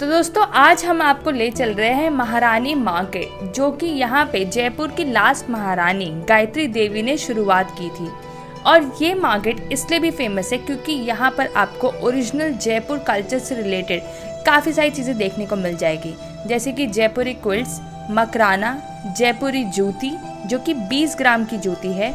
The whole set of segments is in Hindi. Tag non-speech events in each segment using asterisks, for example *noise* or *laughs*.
तो दोस्तों, आज हम आपको ले चल रहे हैं महारानी मार्केट जो कि यहाँ पे जयपुर की लास्ट महारानी गायत्री देवी ने शुरुआत की थी। और ये मार्केट इसलिए भी फ़ेमस है क्योंकि यहाँ पर आपको ओरिजिनल जयपुर कल्चर से रिलेटेड काफ़ी सारी चीज़ें देखने को मिल जाएगी। जैसे कि जयपुरी क्विल्ट्स मकराना, जयपुरी जूती, जो कि 20 ग्राम की जूती है।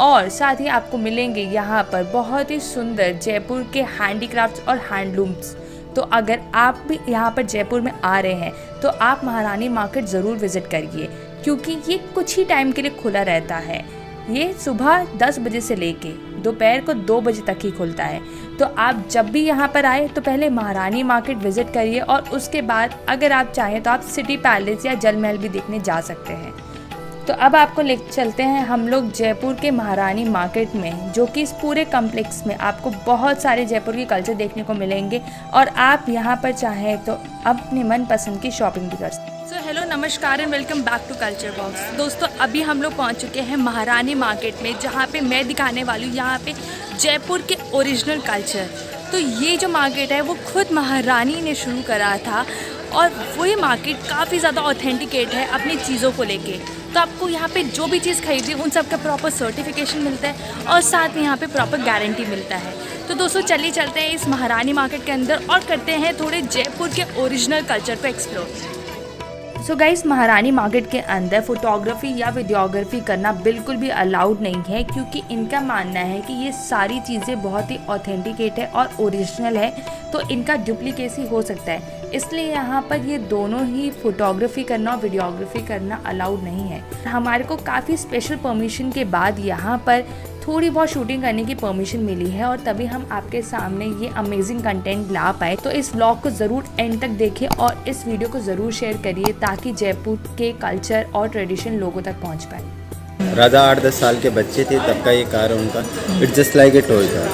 और साथ ही आपको मिलेंगे यहाँ पर बहुत ही सुंदर जयपुर के हैंडीक्राफ्ट्स और हैंडलूम्स तो अगर आप भी यहाँ पर जयपुर में आ रहे हैं तो आप महारानी मार्केट ज़रूर विज़िट करिए, क्योंकि ये कुछ ही टाइम के लिए खुला रहता है। ये सुबह 10 बजे से लेके दोपहर को 2 बजे तक ही खुलता है। तो आप जब भी यहाँ पर आए तो पहले महारानी मार्केट विज़िट करिए और उसके बाद अगर आप चाहें तो आप सिटी पैलेस या जल महल भी देखने जा सकते हैं। तो अब आपको ले चलते हैं हम लोग जयपुर के महारानी मार्केट में, जो कि इस पूरे कम्प्लेक्स में आपको बहुत सारे जयपुर के कल्चर देखने को मिलेंगे और आप यहाँ पर चाहें तो अपने मन पसंद की शॉपिंग भी कर सकते सो हेलो नमस्कार and welcome back to culture box दोस्तों, अभी हम लोग पहुँच चुके हैं महारानी मार्केट में, जहाँ पे मैं दिखाने वाली हूँ यहाँ पे जयपुर के ओरिजिनल कल्चर तो ये जो मार्केट है, वो खुद महारानी ने शुरू करा था और वही मार्केट काफ़ी ज़्यादा ऑथेंटिकेट है अपनी चीज़ों को लेके। तो आपको यहाँ पे जो भी चीज़ खरीदी, उन सब का प्रॉपर सर्टिफिकेशन मिलता है और साथ में यहाँ पे प्रॉपर गारंटी मिलता है। तो दोस्तों, चलिए चलते हैं इस महारानी मार्केट के अंदर और करते हैं थोड़े जयपुर के ओरिजिनल कल्चर को explore so guys Maharani market के अंदर फोटोग्राफी या वीडियोग्राफी करना बिल्कुल भी अलाउड नहीं है क्योंकि इनका मानना है कि ये सारी चीज़ें बहुत ही ऑथेंटिकेट है और ओरिजिनल है तो इनका डुप्लीकेसी हो सकता है। इसलिए यहाँ पर ये दोनों ही फोटोग्राफी करना और वीडियोग्राफी करना अलाउड नहीं है। हमारे को काफ़ी स्पेशल परमिशन के बाद यहाँ पर थोड़ी बहुत शूटिंग करने की परमिशन मिली है और तभी हम आपके सामने ये अमेजिंग कंटेंट ला पाए। तो इस ब्लॉग को ज़रूर एंड तक देखें और इस वीडियो को ज़रूर शेयर करिए ताकि जयपुर के कल्चर और ट्रेडिशन लोगों तक पहुँच पाए। राजा आठ दस साल के बच्चे थे तब का ये कार है उनका। It's just like a toy car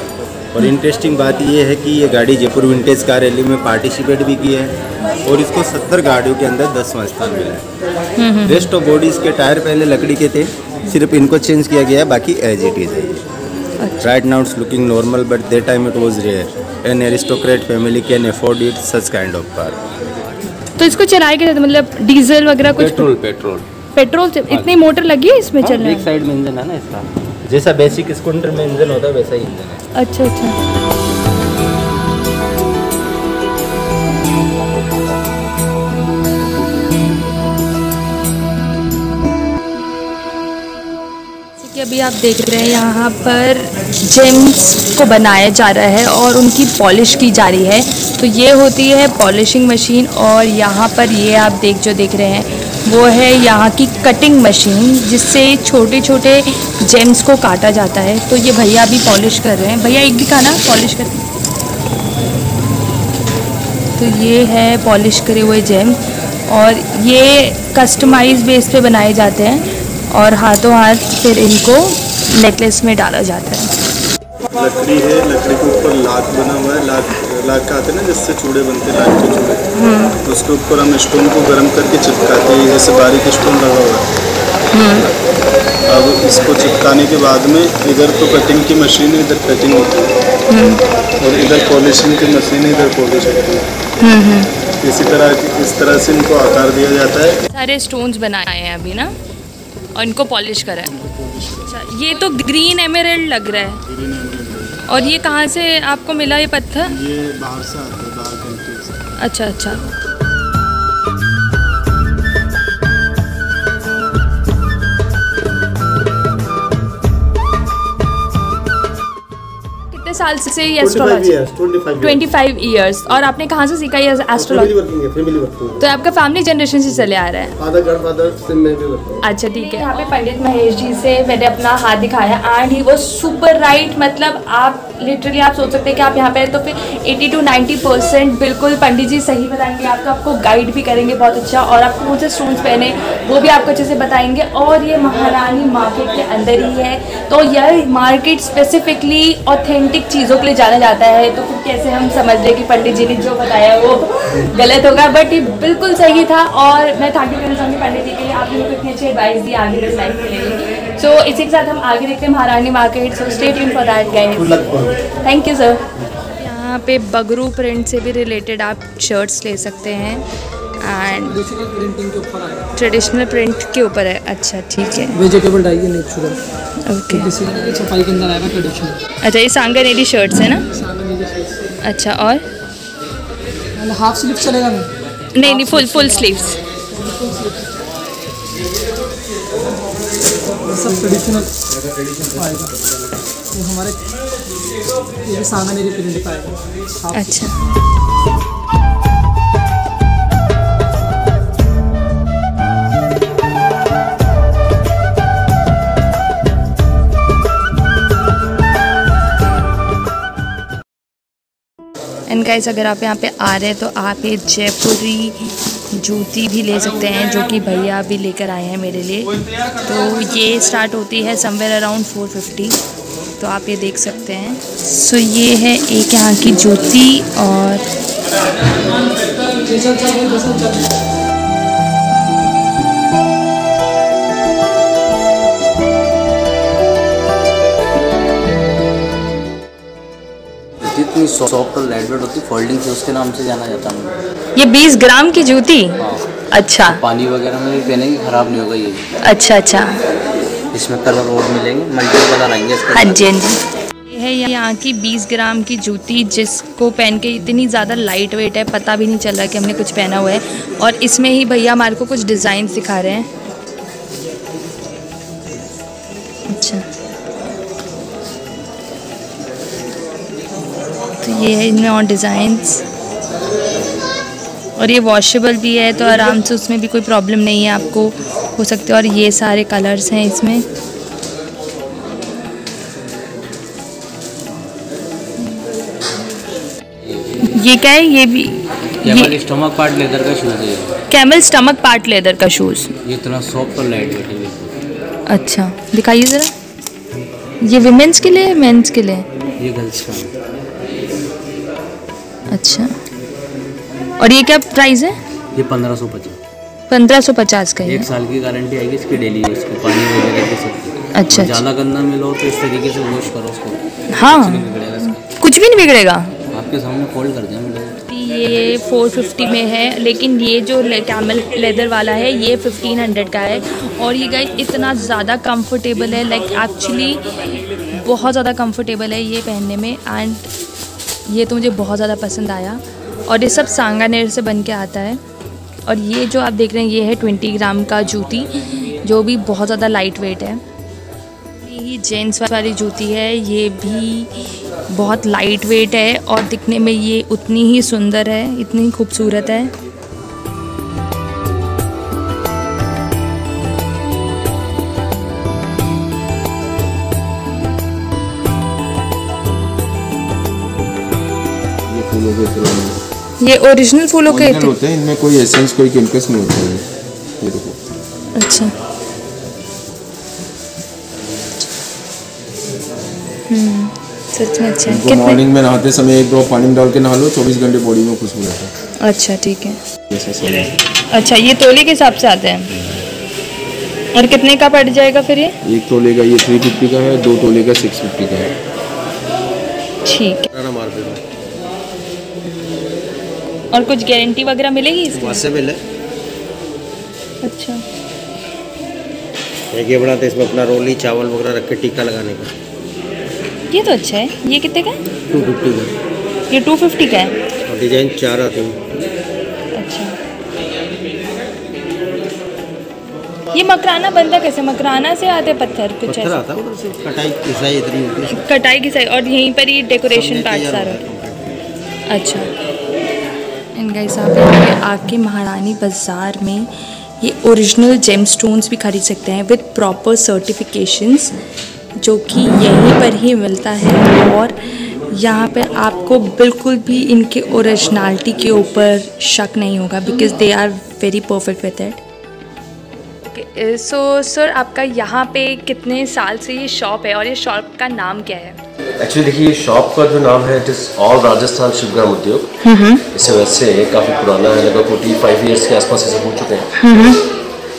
और इंटरेस्टिंग बात ये है कि ये गाड़ी जयपुर विंटेज कार रैली में पार्टिसिपेट भी की है और इसको सत्तर गाड़ियों के अंदर दसवां स्थान मिला है। रेस्ट ऑफ़ बॉडीज के टायर पहले लकड़ी के थे सिर्फ़ इनको चेंज किया गया है बाकी एज इट इज़ है right now it's looking normal but the time it was rare an aristocrat family can afford it such kind of car तो इसको चलाए के मतलब डीजल वगैरह कुछ पेट्रोल पेट्रोल पेट्रोल इतनी मोटर लगी है इसमें चलने एक साइड में इंजन है ना इसका। जैसा बेसिक स्कूटर में इंजन होता है वैसा ही इंजन है। अच्छा अच्छा। अभी आप देख रहे हैं, यहाँ पर जेम्स को बनाया जा रहा है और उनकी पॉलिश की जा रही है। तो ये होती है पॉलिशिंग मशीन और यहाँ पर ये आप देख, जो देख रहे हैं, वो है यहाँ की कटिंग मशीन जिससे छोटे छोटे जेम्स को काटा जाता है। तो ये भैया अभी पॉलिश कर रहे हैं। भैया, एक भी खाना पॉलिश कर तो ये है पॉलिश करे हुए जेम और ये कस्टमाइज बेस पे बनाए जाते हैं। और हाथों हाथ फिर इनको नेकलेस में डाला जाता है। लकड़ी है लकड़ी के ऊपर लाख बना हुआ है लाख लाख का आते हैं ना जिससे चूड़े बनते हैं लाख के चूड़े। हम्म। तो उसके ऊपर हम स्टोन को गर्म करके चिपकाते हैं जैसे बारीक स्टोन लगा हुआ है। हम्म। अब इसको चिपकाने के बाद में इधर तो कटिंग की मशीन है इधर कटिंग होती है। हम्म। और इधर पॉलिशिंग की मशीन इधर पॉलिश होती है। इसी तरह इस तरह से इनको आकार दिया जाता है। सारे स्टोन्स बनाए हैं अभी ना। और इनको पॉलिश करा। है अच्छा ये तो ग्रीन एमरल्ड लग रहा है। और ये कहाँ से आपको मिला ये पत्थर? ये बाहर से आता है बाहर कंट्री से। अच्छा अच्छा। साल से ये एस्ट्रोलॉजी ट्वेंटी फाइव ईयर्स और आपने कहाँ से सीखा ये एस्ट्रोलॉजी तो आपका फैमिली जनरेशन से चले आ रहा है। अच्छा ठीक है। यहाँ पे पंडित महेश जी से मैंने अपना हाथ दिखाया एंड ही वो सुपर राइट मतलब आप लिटरली आप सोच सकते हैं कि आप यहाँ पे तो फिर 80 टू 90 परसेंट बिल्कुल पंडित जी सही बताएँगे आप तो आपको गाइड भी करेंगे बहुत अच्छा और आप कौन से स्टोन्स पहने वो भी आपको अच्छे से बताएँगे और ये महारानी मार्केट के अंदर ही है। तो यह मार्केट स्पेसिफिकली ऑथेंटिक चीज़ों के लिए जाना जाता है तो फिर कैसे हम समझ रहे कि पंडित जी ने जो बताया वो गलत होगा? बट ये बिल्कुल सही था और मैं थैंक यू करना चाहूँगी पंडित जी के लिए। आपने मुझे इतनी अच्छी एडवाइस दी आगे लाइफ के लिए। सो इसी के साथ हम आगे देखते हैं Maharani market so stay tuned for that guys thank you sir यहाँ पे बगरू प्रिंट से भी रिलेटेड आप शर्ट्स ले सकते हैं। एंड ट्रेडिशनल प्रिंट के ऊपर है। अच्छा ठीक है। वेजिटेबल डाई है नेचुरल ओके सफ़ाई के अंदर आएगा ट्रेडिशनल अच्छा ये सांगानेरी शर्ट्स है ना? अच्छा और? हाफ़ स्लीव चलेगा नहीं? नहीं फुल फुल स्लीव्स सब ट्रेडिशनल आएगा। हमारे ये सांगानेरी प्रिंट का आएगा। अच्छा। एंड गाइस अगर आप यहाँ पे आ रहे हैं तो आप ये जयपुरी जूती भी ले सकते हैं, जो कि भैया भी लेकर आए हैं मेरे लिए। तो ये स्टार्ट होती है समवेयर अराउंड 450 तो आप ये देख सकते हैं। सो so ये है एक यहाँ की जूती और जितनी सॉफ्ट और लाइट होती फोल्डिंग से उसके नाम से जाना जाता है। ये 20 ग्राम की जूती? हाँ। अच्छा। पानी वगैरह में भी पहनेंगे खराब नहीं होगा ये। अच्छा अच्छा। इसमें कलर और मिलेंगे मल्टी कलर आएँगे हाँ जी हाँ जी। है यहाँ की 20 ग्राम की जूती जिसको पहन के इतनी ज़्यादा लाइट वेट है पता भी नहीं चल रहा कि हमने कुछ पहना हुआ है। और इसमें ही भैया हमारे को कुछ डिज़ाइन दिखा रहे हैं। अच्छा। तो ये है इनमें और डिज़ाइंस और ये वॉशेबल भी है तो आराम से उसमें भी कोई प्रॉब्लम नहीं है आपको। हो सकते और ये सारे कलर्स हैं इसमें। ये क्या है? ये भी कैमल स्टमक पार्ट लेदर का शूज़ है कैमल स्टमक पार्ट लेदर का शूज़ ये इतना सॉफ्ट और लाइट वेट है अच्छा दिखाइए ज़रा। ये विमेंस के लिए मेंस के लिए ये गर्ल्स का। अच्छा। और ये क्या प्राइस है? ये पंद्रह सौ पचास। पंद्रह सौ पचास का एक साल की गारंटी आएगी इसकी डेली यूज़ की पानी वगैरह के सब। अच्छा। ज़्यादा गंदा मिलो तो इस तरीके से वॉश करो उसको। हाँ। इसका। कुछ भी नहीं बिगड़ेगा? आपके सामने फोल्ड कर दिया ये 450 में है लेकिन ये जो ले, कैमल लेदर वाला है ये 1500 का है। और ये गाइस इतना ज़्यादा कंफर्टेबल है लाइक एक्चुअली बहुत ज़्यादा कंफर्टेबल है ये पहनने में। एंड ये तो मुझे बहुत ज़्यादा पसंद आया और ये सब सांगानेर से बन के आता है। और ये जो आप देख रहे हैं, ये है 20 ग्राम का जूती, जो भी बहुत ज़्यादा लाइट वेट है। ये जेंट्स वाली जूती है, ये भी बहुत लाइट वेट है और दिखने में ये उतनी ही सुंदर है, इतनी ही खूबसूरत है। ये ओरिजिनल फूलों के होते हैं इनमें कोई एसेंस कोई केमिकल्स नहीं होते हैं। ये देखो। अच्छा। हम्म सच में अच्छा है। मॉर्निंग में नहाते समय एक ड्रॉप पानी में डाल के नहा लो चौबीस घंटे बॉडी में खुशबू रहता है। अच्छा ठीक है। अच्छा ये तोले के हिसाब से आते हैं। और कितने का पड़ जाएगा फिर ये? एक तोले का ये थ्री फिफ्टी का है दो तोले का सिक्स फिफ्टी का है। ठीक है। और कुछ गारंटी वगैरह मिलेगी इसकी? वॉशेबल है अच्छा। ये बनाते इसमें अपना रोली चावल वगैरह रख के टीका लगाने का। ये तो अच्छा है। ये कितने का है? टू फिफ्टी का। ये टू फिफ्टी का है? और डिज़ाइन चार आते हैं। अच्छा। ये मकराना बनता कैसे? मकराना से आते पत्थर? कुछ पत्थर आता उधर से। कटाई की साइज़ इतनी होती है। कटाई की साइड और यहीं पर ही डेकोरेशन पार्ट सारा। अच्छा। गाइस आप पे आके महारानी बाज़ार में ये ओरिजिनल जेम स्टोन्स भी खरीद सकते हैं विद प्रॉपर सर्टिफिकेशंस जो कि यहीं पर ही मिलता है। और यहाँ पे आपको बिल्कुल भी इनके ओरिजिनलिटी के ऊपर शक नहीं होगा because they are very perfect with it so sir आपका यहाँ पे कितने साल से ये शॉप है और ये शॉप का नाम क्या है? एक्चुअली देखिए शॉप का जो नाम है it is all Rajasthan Shivgram Udyog इसे वैसे काफ़ी पुराना है लगभग फोर्टी फाइव ईयर्स के आसपास इसे हो चुके हैं।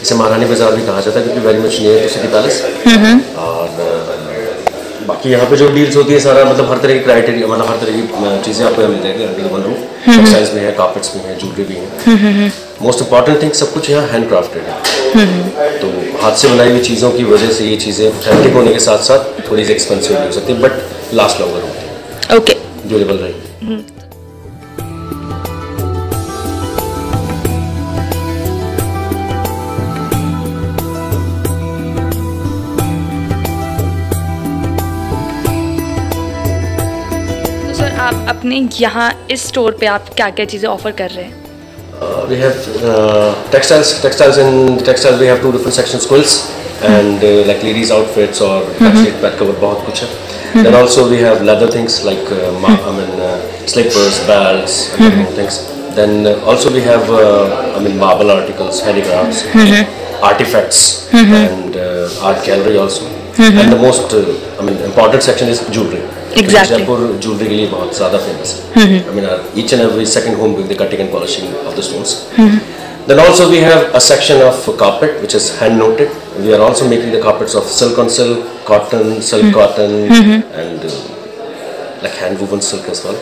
इसे महारानी बाज़ार भी कहा जाता है क्योंकि very much near to City Palace और बाकी यहाँ पे जो डील्स होती है सारा मतलब हर तरह की क्राइटेरिया मतलब हर तरह की चीज़ें आपको यहाँ मिल जाएगी अंडर वन रूफ टेक्सटाइल्स भी है कार्पेट्स भी हैं ज्वेलरी भी है। मोस्ट इंपॉर्टेंट थिंग सब कुछ यहाँ हैंड क्राफ्टेड है तो हाथ से बनाई हुई चीज़ों की वजह से ये चीज़ें ऑथेंटिक होने के साथ साथ थोड़ी सी एक्सपेंसिव भी हो सकती है बट लास्ट लॉगर होते ओके जो लेवल रही हम्म। तो अपने यहाँ इस स्टोर पे आप क्या क्या चीज़ें ऑफ़र कर रहे हैं? We have textiles textiles in we have two different Then also we have leather things like uh, ma- I mean uh, slippers, belts, *laughs* and more things. Then uh, also we have uh, I mean marble articles, handicrafts, artifacts, and uh, art gallery also. And the most uh, I mean important section is jewelry. Exactly. Jaipur jewellery के लिए बहुत ज़्यादा फेमस है I mean each and every second home doing the cutting and polishing of the stones Then also we have a section of carpet which is hand knotted. We are also making the carpets of silk on silk, cotton, silk cotton, and uh, like hand woven silk as well.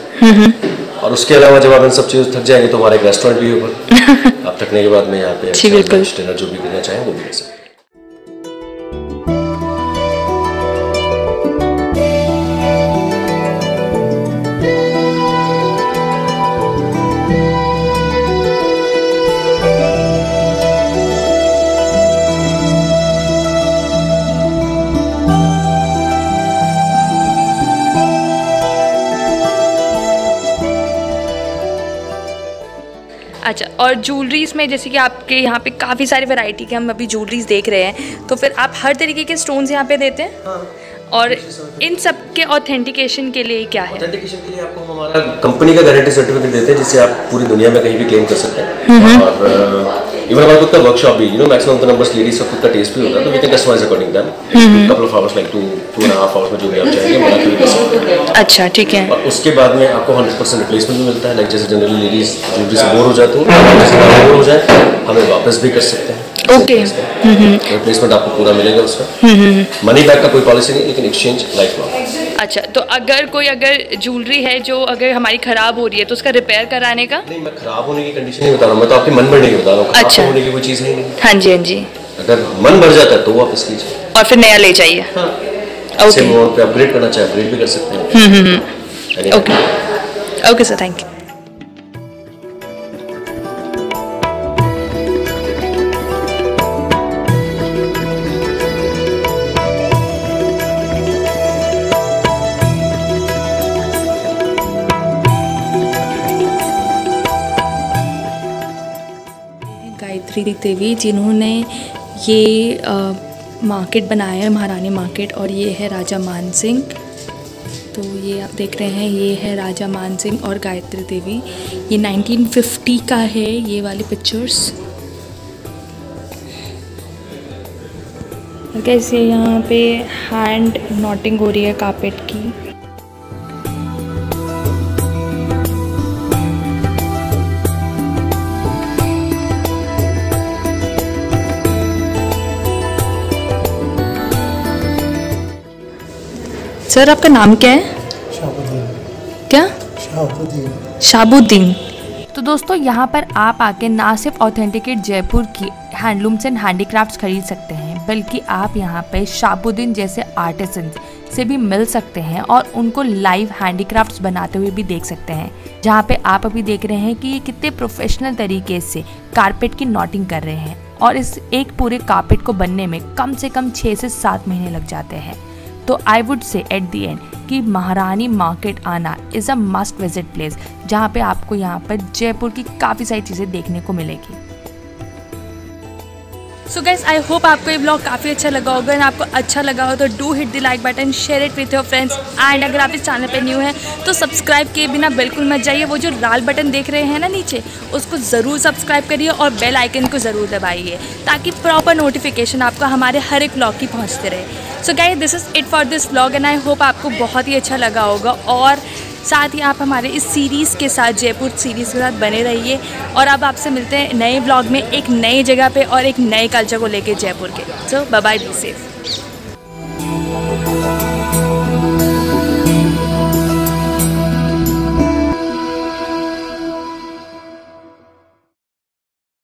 और उसके अलावा जब आप इन सब चीज़ थक जाएँगे तो हमारे एक रेस्टोरेंट भी होगा *laughs* आप थकने के बाद मैं यहाँ पे डिनर जो भी करना चाहें वो भी कर सकते अच्छा और ज्वेलरीज में जैसे कि आपके यहाँ पे काफ़ी सारी वैरायटी के हम अभी ज्वेलरीज देख रहे हैं तो फिर आप हर तरीके के स्टोन्स यहाँ पे देते हैं? और इन सब के ऑथेंटिकेशन के लिए क्या है? ऑथेंटिकेशन के लिए आपको हमारा कंपनी का गारंटी सर्टिफिकेट देते हैं जिससे आप पूरी दुनिया में कहीं भी क्लेम कर सकते हैं। और इवन हमारा खुद का वर्कशॉप भी यू नो मैक्सिमम तो नंबर्स लेडीज़ का खुद का टेस्ट भी होता है तो we can customise according them couple of hours like two two and half hours में जो भी आप चाहेंगे बना के सकते अच्छा ठीक है। और उसके बाद में आपको हंड्रेड परसेंट रिप्लेसमेंट भी मिलता है लाइक जैसे जनरली लेडीज़ ज्वेलरी से बोर हो जाती हैं जैसे बोर हो जाए हमें वापस भी कर सकते हैं। Okay. रिप्लेसमेंट आपको पूरा मिलेगा उसका। मनी बैक का कोई पॉलिसी नहीं लेकिन एक्सचेंज लाइफ लॉन्ग अच्छा तो अगर कोई अगर ज्वेलरी है जो अगर हमारी ख़राब हो रही है तो उसका रिपेयर कराने का? नहीं मैं खराब होने की कंडीशन नहीं बता रहा हूँ मैं तो आपके मन भरने की बता रहा हूँ अच्छा। होने की कोई चीज़ है नहीं हाँ। जी हाँ जी। अगर मन भर जाता है तो वापस लीजिए और फिर नया ले जाइए। हाँ। okay. अपग्रेड करना चाहे अपग्रेड भी कर सकते हैं. Okay okay sir thank you Gayatri Devi जिन्होंने ये अ, मार्केट बनाया है महारानी मार्केट और ये है राजा मान सिंह। तो ये आप देख रहे हैं ये है राजा मान सिंह और गायत्री देवी। ये 1950 का है ये वाली पिक्चर्स। कैसे यहाँ पे हैंड नॉटिंग हो रही है कारपेट की। सर आपका नाम क्या है? क्या? शाबुद्दीन तो दोस्तों यहाँ पर आप आके ना सिर्फ़ ऑथेंटिकेट जयपुर की हैंडलूम्स एंड हैंडीक्राफ्ट्स खरीद सकते हैं बल्कि आप यहाँ पे शाबुद्दीन जैसे आर्टिसन से भी मिल सकते हैं और उनको लाइव हैंडीक्राफ्ट्स बनाते हुए भी देख सकते हैं। जहाँ पे आप अभी देख रहे हैं कि ये कितने प्रोफेशनल तरीके से कारपेट की नॉटिंग कर रहे हैं और इस एक पूरे कारपेट को बनने में कम से कम छः से सात महीने लग जाते हैं। तो I would say at the end कि महारानी मार्केट आना is a must visit place जहाँ पे आपको यहाँ पर जयपुर की काफ़ी सारी चीज़ें देखने को मिलेगी। सो गैस आई होप आपको ये ब्लॉग काफ़ी अच्छा लगा होगा एंड आपको अच्छा लगा हो तो do hit the like button share it with your friends and अगर आप इस चैनल पे न्यू हैं तो सब्सक्राइब किए बिना बिल्कुल मत जाइए। वो जो लाल बटन देख रहे हैं ना नीचे, उसको ज़रूर सब्सक्राइब करिए और बेल आइकन को ज़रूर दबाइए, ताकि प्रॉपर नोटिफिकेशन आपको हमारे हर एक ब्लॉग की पहुँचते रहे। So guys this is it for this blog and I hope आपको बहुत ही अच्छा लगा होगा और साथ ही आप हमारे इस सीरीज़ के साथ, जयपुर सीरीज़ के साथ बने रहिए। और अब आपसे मिलते हैं नए ब्लॉग में एक नई जगह पे और एक नए कल्चर को लेके जयपुर के। So bye bye be safe